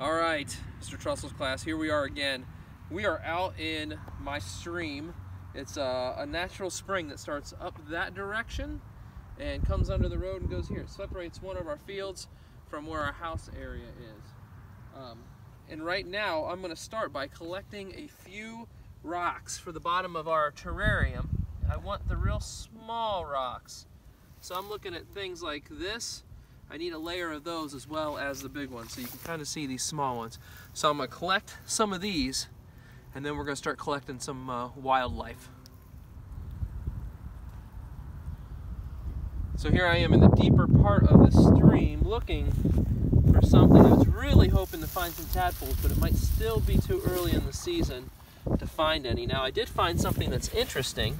All right, Mr. Trussel's class, here we are again. We are out in my stream. It's a, a, natural spring that starts up that direction and comes under the road and goes here. It separates one of our fields from where our house area is. Um, and right now, I'm gonna start by collecting a few rocks for the bottom of our terrarium. I want the real small rocks. So I'm looking at things like this, I need a layer of those as well as the big ones so you can kind of see these small ones. So I'm going to collect some of these and then we're going to start collecting some uh, wildlife. So here I am in the deeper part of the stream looking for something. I was really hoping to find some tadpoles, but it might still be too early in the season to find any. Now I did find something that's interesting,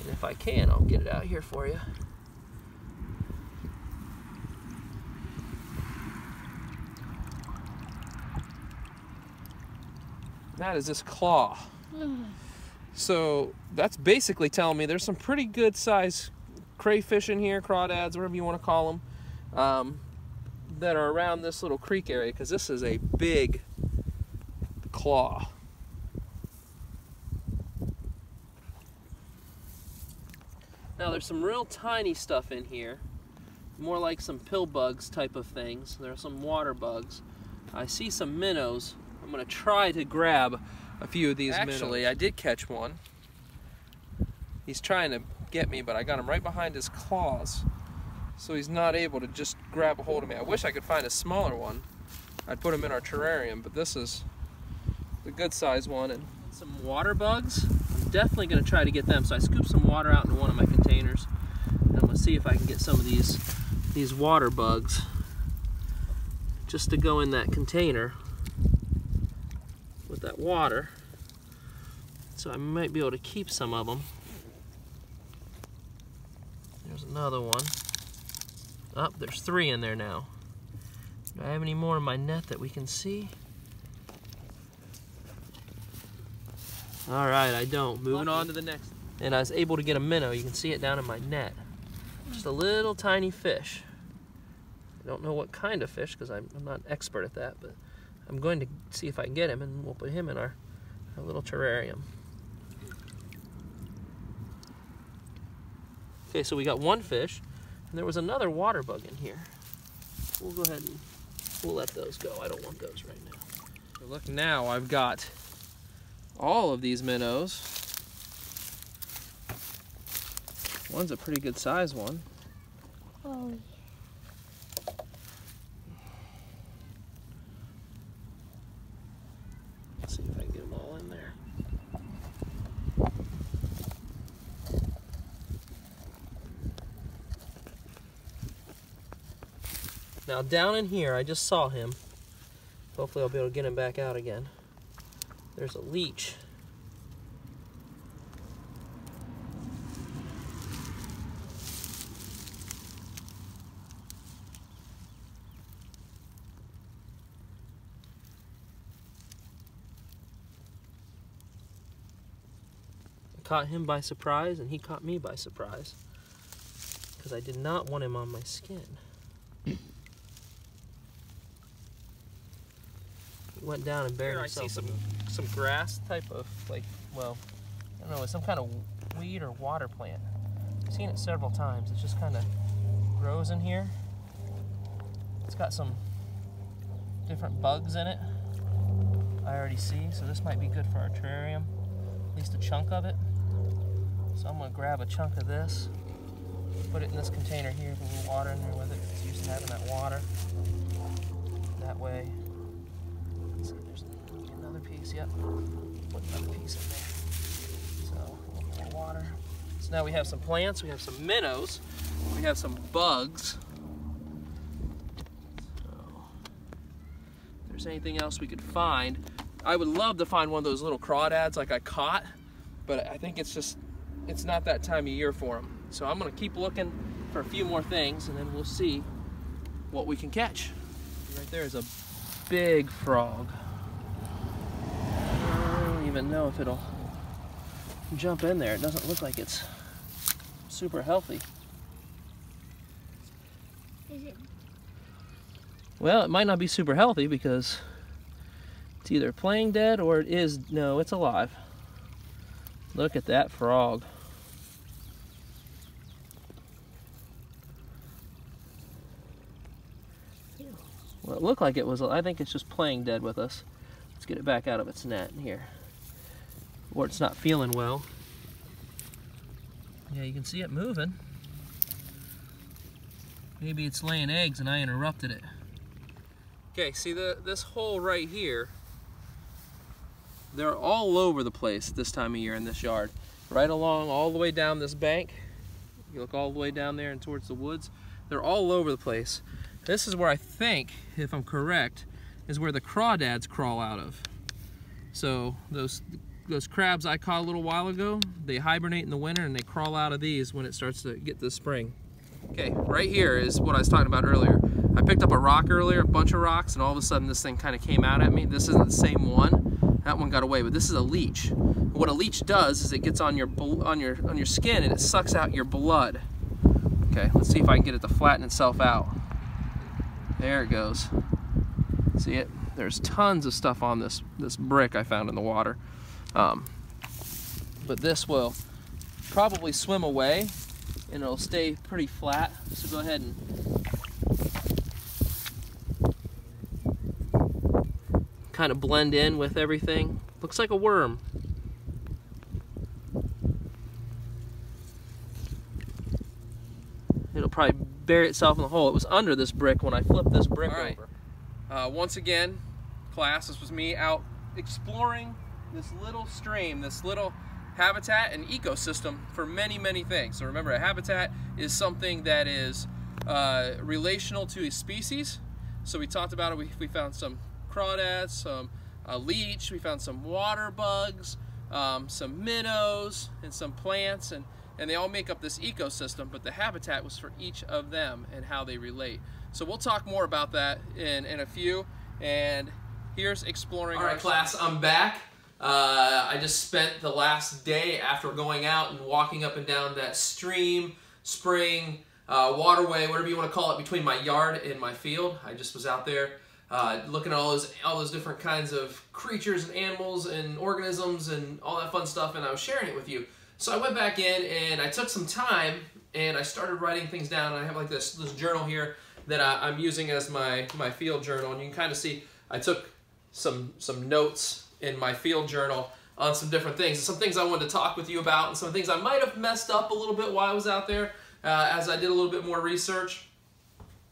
and if I can, I'll get it out here for you. That is this claw. So that's basically telling me there's some pretty good size crayfish in here, crawdads, whatever you want to call them, um, that are around this little creek area because this is a big claw. Now there's some real tiny stuff in here, more like some pill bugs type of things. There are some water bugs. I see some minnows, I'm gonna try to grab a few of these Actually, minnows. I did catch one. He's trying to get me, but I got him right behind his claws. So he's not able to just grab a hold of me. I wish I could find a smaller one. I'd put him in our terrarium, but this is the good size one. And some water bugs. I'm definitely gonna try to get them. So I scooped some water out into one of my containers. And I'm gonna see if I can get some of these, these water bugs just to go in that container with that water. So I might be able to keep some of them. There's another one. Up, oh, there's three in there now. Do I have any more in my net that we can see? All right, I don't. Moving on to the next. And I was able to get a minnow. You can see it down in my net. Just a little tiny fish. I don't know what kind of fish because I'm, I'm not an expert at that, but I'm going to see if I can get him and we'll put him in our, our little terrarium. Okay, so we got one fish, and there was another water bug in here. We'll go ahead and we'll let those go. I don't want those right now. So look now, I've got all of these minnows. One's a pretty good size one. Oh, Now down in here, I just saw him. Hopefully I'll be able to get him back out again. There's a leech. Caught him by surprise and he caught me by surprise because I did not want him on my skin. went down and buried Here himself. I see some some grass type of like well, I don't know, it's some kind of weed or water plant. I've seen it several times. It just kind of grows in here. It's got some different bugs in it. I already see, so this might be good for our terrarium. At least a chunk of it. So I'm gonna grab a chunk of this, put it in this container here, with a little water in there with it. It's used to having that water. That way see, there's another piece, yep. Put another piece in there. So, a little more water. So now we have some plants, we have some minnows, we have some bugs. So, if there's anything else we could find, I would love to find one of those little crawdads like I caught, but I think it's just, it's not that time of year for them. So I'm gonna keep looking for a few more things and then we'll see what we can catch. Right there is a big frog I don't even know if it'll jump in there. It doesn't look like it's super healthy. Is it? Well, it might not be super healthy because it's either playing dead or it is, no, it's alive. Look at that frog. Well, it looked like it was, I think it's just playing dead with us. Let's get it back out of its net here. Or it's not feeling well. Yeah, you can see it moving. Maybe it's laying eggs and I interrupted it. Okay, see the this hole right here, they're all over the place this time of year in this yard. Right along all the way down this bank. You look all the way down there and towards the woods. They're all over the place. This is where I think, if I'm correct, is where the crawdads crawl out of. So those those crabs I caught a little while ago, they hibernate in the winter and they crawl out of these when it starts to get the spring. Okay, right here is what I was talking about earlier. I picked up a rock earlier, a bunch of rocks, and all of a sudden this thing kind of came out at me. This isn't the same one. That one got away, but this is a leech. What a leech does is it gets on your on your on your skin and it sucks out your blood. Okay, let's see if I can get it to flatten itself out. There it goes. See it? There's tons of stuff on this this brick I found in the water. Um, but this will probably swim away and it'll stay pretty flat. So go ahead and kind of blend in with everything. Looks like a worm. It'll probably bury itself in the hole. It was under this brick when I flipped this brick right. over. Uh, once again, class, this was me out exploring this little stream, this little habitat and ecosystem for many, many things. So remember, a habitat is something that is uh, relational to a species. So we talked about it, we, we found some crawdads, some uh, leech, we found some water bugs, um, some minnows, and some plants, and, and they all make up this ecosystem, but the habitat was for each of them and how they relate. So we'll talk more about that in, in a few, and here's exploring. All right, class, I'm back. Uh, I just spent the last day after going out and walking up and down that stream, spring, uh, waterway, whatever you want to call it, between my yard and my field. I just was out there uh, looking at all those all those different kinds of creatures and animals and organisms and all that fun stuff, and I was sharing it with you. So I went back in and I took some time and I started writing things down. And I have like this this journal here that I, I'm using as my my field journal, and you can kind of see I took some some notes in my field journal on some different things. some things I wanted to talk with you about and some things I might have messed up a little bit while I was out there uh, as I did a little bit more research.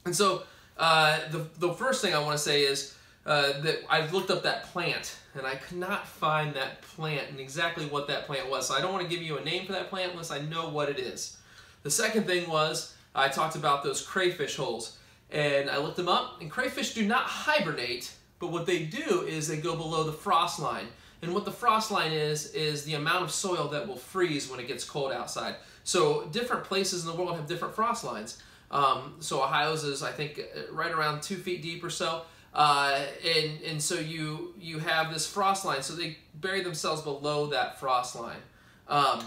And so uh, the, the first thing I want to say is uh, that I looked up that plant and I could not find that plant and exactly what that plant was. So I don't want to give you a name for that plant unless I know what it is. The second thing was I talked about those crayfish holes and I looked them up and crayfish do not hibernate but what they do is they go below the frost line. And what the frost line is, is the amount of soil that will freeze when it gets cold outside. So different places in the world have different frost lines. Um, so Ohio's is, I think, right around two feet deep or so. Uh, and, and so you, you have this frost line. So they bury themselves below that frost line. Um,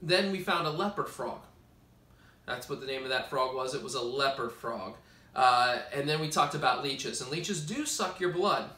then we found a leopard frog. That's what the name of that frog was. It was a leopard frog. Uh, and then we talked about leeches, and leeches do suck your blood.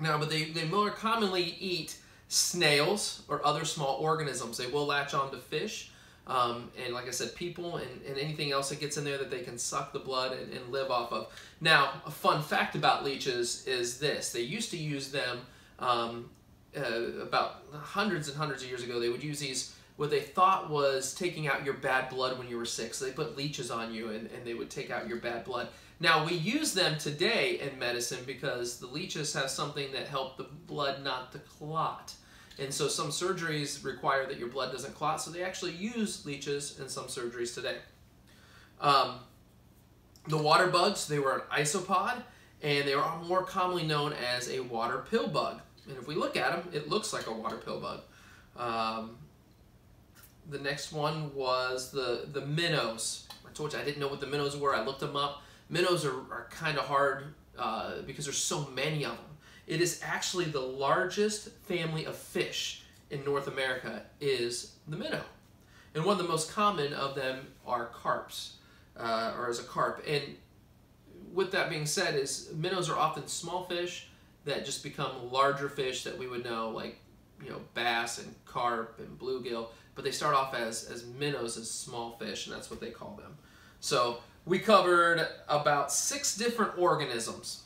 Now, but they, they more commonly eat snails or other small organisms. They will latch on to fish, um, and like I said, people and, and anything else that gets in there that they can suck the blood and, and live off of. Now, a fun fact about leeches is this. They used to use them um, uh, about hundreds and hundreds of years ago. They would use these what they thought was taking out your bad blood when you were sick. So they put leeches on you and, and they would take out your bad blood. Now we use them today in medicine because the leeches have something that help the blood not to clot. And so some surgeries require that your blood doesn't clot, so they actually use leeches in some surgeries today. Um, the water bugs, they were an isopod, and they are more commonly known as a water pill bug. And if we look at them, it looks like a water pill bug. Um, the next one was the, the minnows. I told you I didn't know what the minnows were. I looked them up. Minnows are, are kind of hard uh, because there's so many of them. It is actually the largest family of fish in North America is the minnow. And one of the most common of them are carps, uh, or as a carp. And with that being said, is minnows are often small fish that just become larger fish that we would know, like you know bass and carp and bluegill. But they start off as as minnows, as small fish, and that's what they call them. So we covered about six different organisms.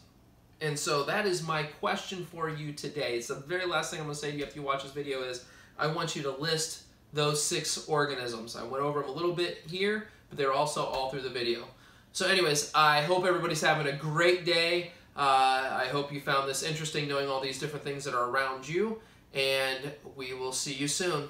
And so that is my question for you today. It's the very last thing I'm going to say to you after you watch this video is I want you to list those six organisms. I went over them a little bit here, but they're also all through the video. So anyways, I hope everybody's having a great day. Uh, I hope you found this interesting, knowing all these different things that are around you, and we will see you soon.